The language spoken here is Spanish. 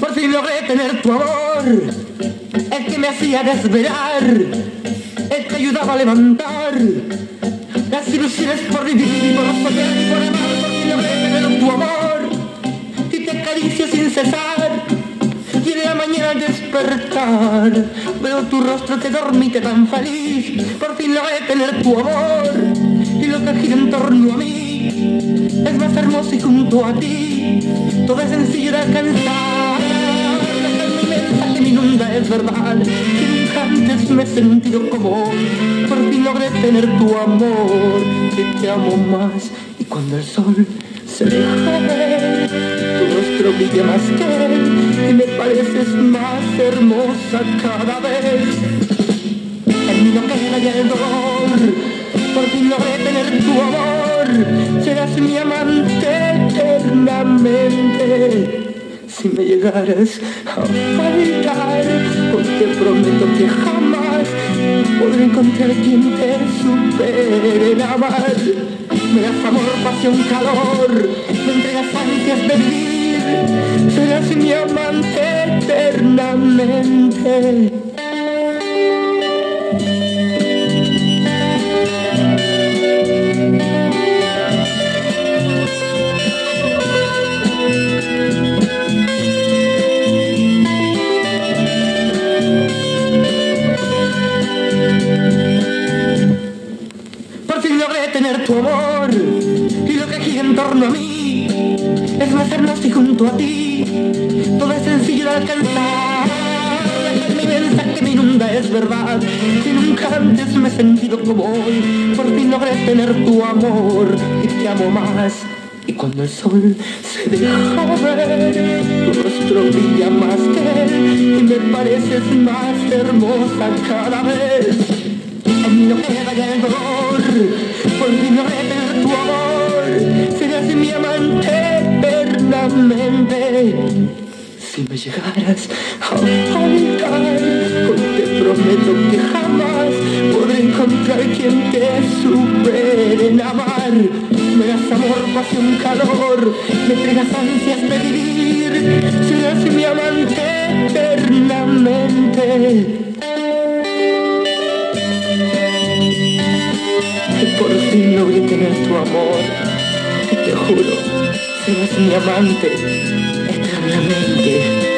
Por fin logré tener tu amor, el que me hacía desvelar, el que ayudaba a levantar las ilusiones por vivir por soñar y por amar. Por fin logré tener tu amor y te acaricio sin cesar. Y en la mañana despertar veo tu rostro que dormite tan feliz. Por fin logré tener tu amor y lo que gira en torno a mí es más hermoso y junto a ti todo es sencillo de alcanzar. Es verdad que nunca antes me he sentido como hoy. Por fin logré tener tu amor, que te amo más. Y cuando el sol se deja ver, tu rostro brilla más que él y me pareces más hermosa cada vez. En mí no queda ya el dolor, por fin logré tener tu amor, serás mi amante Si me llegaras a faltar, te prometo que jamás podré encontrar quien te supere en amar. Me das amor, pasión, calor, me entregas ansias de vivir, serás mi amante eternamente. Logré tener tu amor y lo que gira en torno a mí es más hermoso y junto a ti todo es sencillo de alcanzar. Mi mensaje que me inunda es verdad que nunca antes me he sentido como hoy. Por fin logré tener tu amor y te amo más. Y cuando el sol se deja ver, tu rostro brilla más que él y me pareces más hermosa cada vez. En mí no queda el dolor, tu amor, serás mi amante eternamente. Si me llegaras a hoy te prometo que jamás podré encontrar quien te supere en amar. Me das amor, pasión, calor, me entregas ansias de vivir, serás mi amante eternamente. Que por fin logré tener tu amor. Y te juro, serás mi amante eternamente.